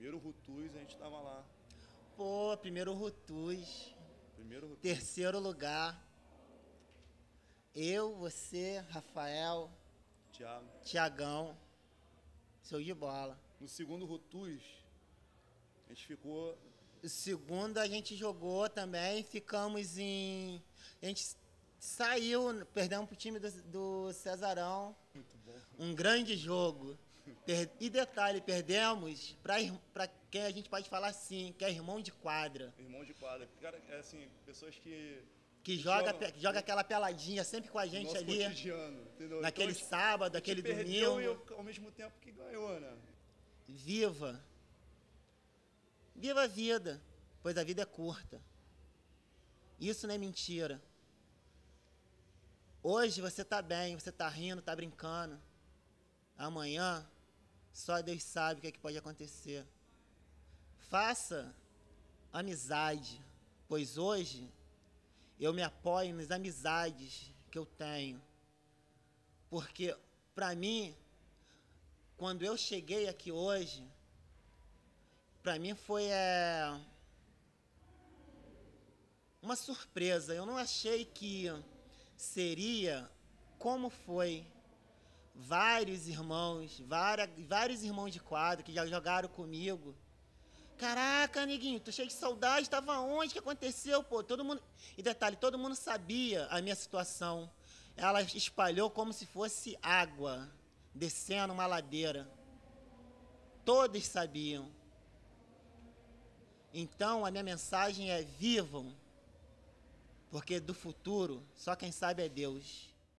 Primeiro Rutus, a gente tava lá. Pô, primeiro Rutus. Primeiro Rutus. Terceiro lugar. Eu, você, Rafael, Thiago. Tiagão. Show de bola. No segundo Rutus, a gente ficou. O segundo a gente jogou também, ficamos em. A gente saiu, perdemos pro time do, do Cesarão. Muito bom. Um grande jogo. E detalhe, perdemos para quem a gente pode falar assim, que é irmão de quadra. Irmão de quadra. Cara, é assim, pessoas que. Que joga, Jogam. que joga aquela peladinha sempre com a gente nosso ali. cotidiano, entendeu? Naquele Então, a gente- sábado, aquele domingo. E ao mesmo tempo que ganhou, né? Viva. Viva a vida, pois a vida é curta. Isso não é mentira. Hoje você tá bem, você tá rindo, tá brincando. Amanhã, só Deus sabe o que, é que pode acontecer. Faça amizade, pois hoje eu me apoio nas amizades que eu tenho. Porque, para mim, quando eu cheguei aqui hoje, para mim foi é, uma surpresa. Eu não achei que seria como foi. Vários irmãos, várias, vários irmãos de quadro que já jogaram comigo. Caraca, neguinho, tô cheio de saudade, tava onde? O que aconteceu, pô? Todo mundo. E detalhe, todo mundo sabia a minha situação. Ela espalhou como se fosse água descendo uma ladeira. Todos sabiam. Então a minha mensagem é: vivam, porque do futuro só quem sabe é Deus.